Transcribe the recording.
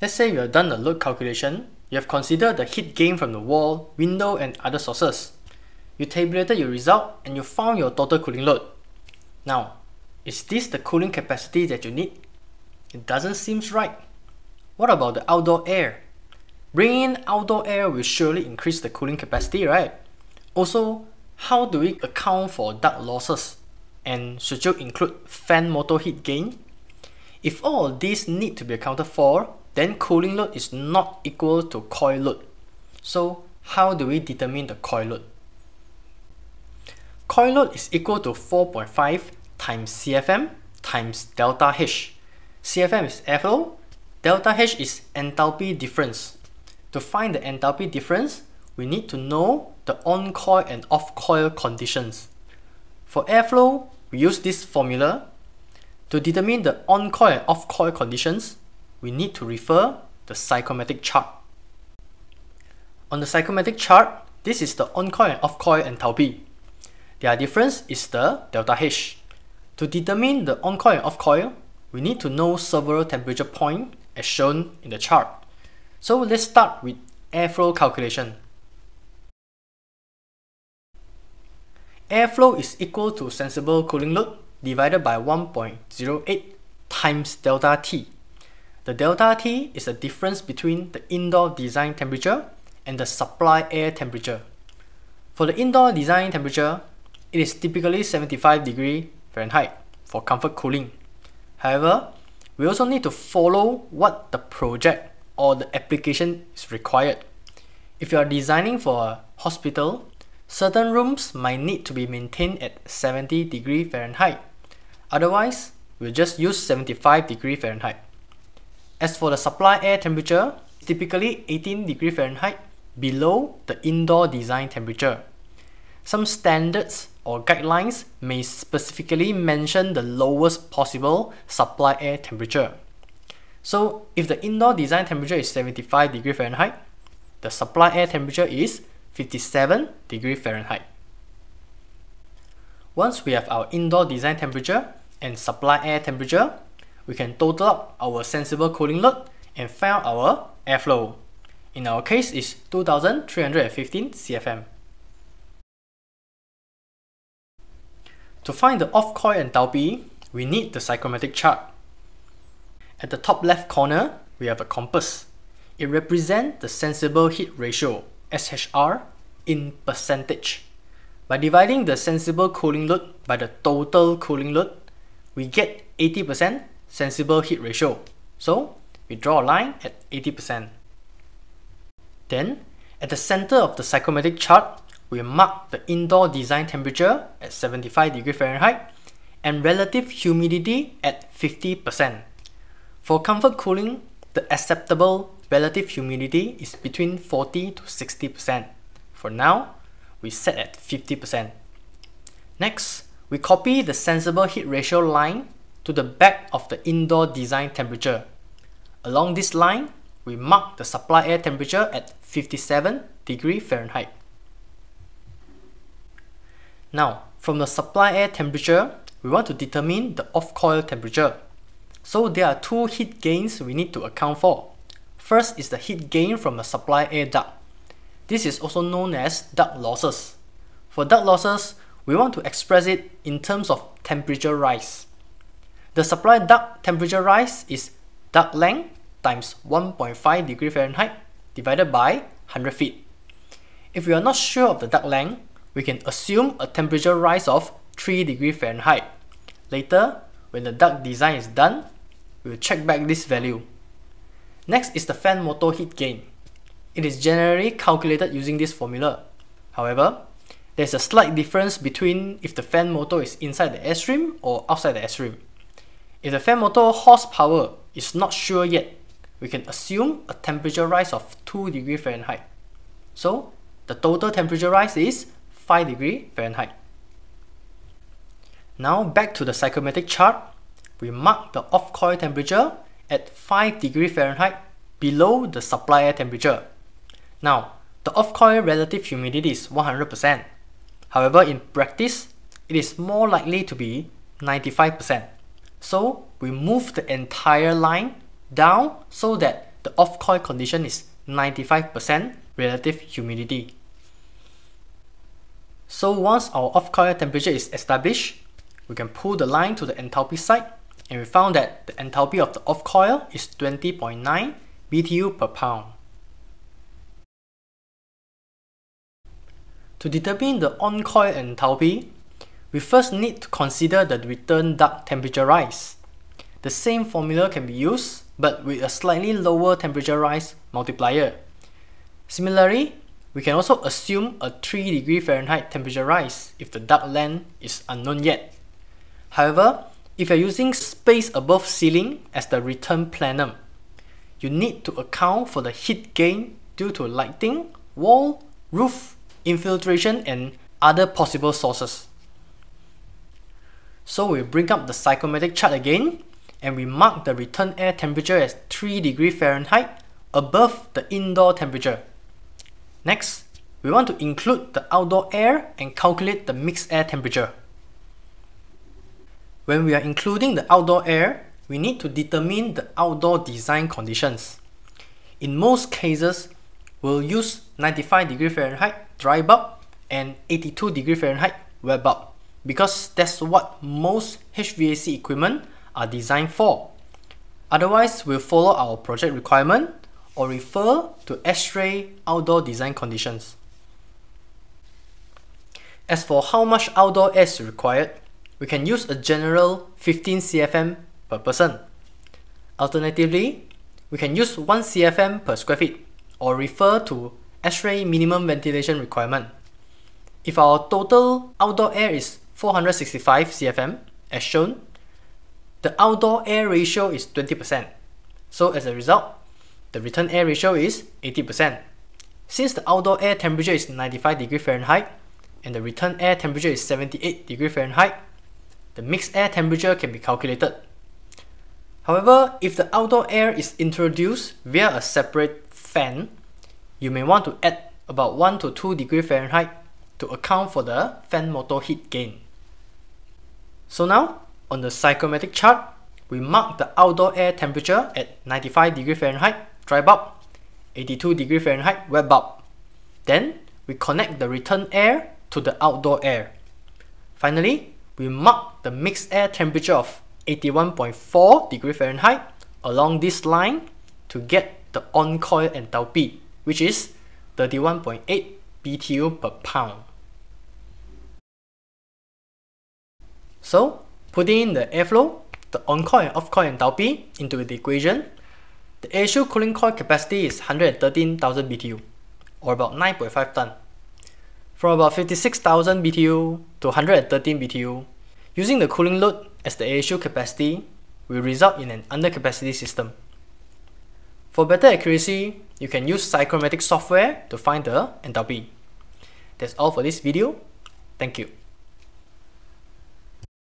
Let's say you have done the load calculation, you have considered the heat gain from the wall, window and other sources. You tabulated your result and you found your total cooling load. Now, is this the cooling capacity that you need? It doesn't seem right. What about the outdoor air? Bringing in outdoor air will surely increase the cooling capacity, right? Also, how do we account for duct losses? And should you include fan motor heat gain? If all of these need to be accounted for, then cooling load is not equal to coil load. So how do we determine the coil load? Coil load is equal to 4.5 times CFM times delta H. CFM is airflow, delta H is enthalpy difference. To find the enthalpy difference, we need to know the on-coil and off-coil conditions. For airflow, we use this formula. To determine the on-coil and off-coil conditions, we need to refer the psychometric chart. On the psychometric chart, this is the on-coil and off-coil enthalpy. Their difference is the delta H. To determine the on-coil and off-coil, we need to know several temperature points as shown in the chart. So let's start with airflow calculation. Airflow is equal to sensible cooling load divided by 1.08 times delta T. The delta T is the difference between the indoor design temperature and the supply air temperature. For the indoor design temperature, it is typically 75 degree Fahrenheit for comfort cooling. However, we also need to follow what the project or the application is required. If you are designing for a hospital, certain rooms might need to be maintained at 70 degree Fahrenheit. Otherwise, we'll just use 75 degree Fahrenheit. As for the supply air temperature, typically 18 degree Fahrenheit below the indoor design temperature. Some standards or guidelines may specifically mention the lowest possible supply air temperature. So if the indoor design temperature is 75 degree Fahrenheit, the supply air temperature is 57 degree Fahrenheit. Once we have our indoor design temperature and supply air temperature, we can total up our sensible cooling load and find our airflow. In our case is 2315 CFM. To find the off-coil enthalpy, we need the psychrometric chart. At the top left corner, we have a compass. It represents the sensible heat ratio, SHR, in percentage. By dividing the sensible cooling load by the total cooling load, we get 80% sensible heat ratio. So we draw a line at 80%. Then at the center of the psychrometric chart, we mark the indoor design temperature at 75 degree Fahrenheit and relative humidity at 50%. For comfort cooling, the acceptable relative humidity is between 40 to 60%. For now, we set at 50%. Next, we copy the sensible heat ratio line to the back of the indoor design temperature. Along this line, we mark the supply air temperature at 57 degree Fahrenheit. Now, from the supply air temperature, we want to determine the off-coil temperature. So there are two heat gains we need to account for. First is the heat gain from the supply air duct. This is also known as duct losses. For duct losses, we want to express it in terms of temperature rise. The supply duct temperature rise is duct length times 1.5 degree Fahrenheit divided by 100 feet. If we are not sure of the duct length, we can assume a temperature rise of 3 degree Fahrenheit. Later, when the duct design is done, we will check back this value. Next is the fan motor heat gain. It is generally calculated using this formula. However, there's a slight difference between if the fan motor is inside the airstream or outside the airstream. If the fan motor horsepower is not sure yet, we can assume a temperature rise of 2 degree Fahrenheit. So the total temperature rise is 5 degree Fahrenheit. Now back to the psychometric chart, we mark the off-coil temperature at 5 degree Fahrenheit below the supply air temperature. Now, the off-coil relative humidity is 100%. However, in practice, it is more likely to be 95%. So we move the entire line down so that the off-coil condition is 95% relative humidity. So once our off-coil temperature is established, we can pull the line to the enthalpy side and we found that the enthalpy of the off-coil is 20.9 BTU per pound. To determine the on-coil enthalpy, we first need to consider the return duct temperature rise. The same formula can be used, but with a slightly lower temperature rise multiplier. Similarly, we can also assume a 3 degree Fahrenheit temperature rise if the duct length is unknown yet. However, if you're using space above ceiling as the return plenum, you need to account for the heat gain due to lighting, wall, roof, infiltration and other possible sources. So we bring up the psychometric chart again and we mark the return air temperature as 3 degree Fahrenheit above the indoor temperature. Next, we want to include the outdoor air and calculate the mixed air temperature. When we are including the outdoor air, we need to determine the outdoor design conditions. In most cases, we'll use 95 degree Fahrenheit dry bulb and 82 degree Fahrenheit wet bulb because that's what most HVAC equipment are designed for. Otherwise, we'll follow our project requirement or refer to ASHRAE outdoor design conditions. As for how much outdoor air is required, we can use a general 15 CFM per person. Alternatively, we can use 1 CFM per square feet or refer to ASHRAE minimum ventilation requirement. If our total outdoor air is 465 CFM as shown, the outdoor air ratio is 20%. So as a result, the return air ratio is 80%. Since the outdoor air temperature is 95 degree Fahrenheit and the return air temperature is 78 degree Fahrenheit, the mixed air temperature can be calculated. However, if the outdoor air is introduced via a separate fan, you may want to add about 1 to 2 degree Fahrenheit to account for the fan motor heat gain. So now, on the psychometric chart, we mark the outdoor air temperature at 95 degree Fahrenheit dry bulb, 82 degree Fahrenheit wet bulb. Then, we connect the return air to the outdoor air. Finally, we mark the mixed air temperature of 81.4 degree Fahrenheit along this line to get the on-coil enthalpy, which is 31.8 BTU per pound. So, putting in the airflow, the on-coil and off-coil enthalpy into the equation, the AHU cooling coil capacity is 113,000 BTU, or about 9.5 ton. From about 56,000 BTU to 113 BTU, using the cooling load as the AHU capacity will result in an undercapacity system. For better accuracy, you can use psychrometric software to find the enthalpy. That's all for this video. Thank you.